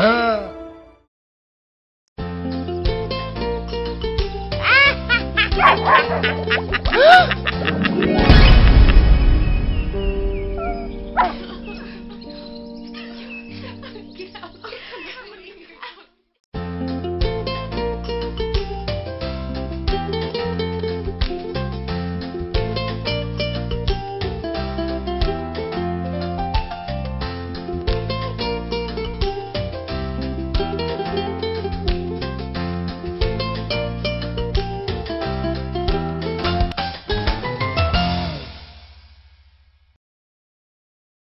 Uh-huh.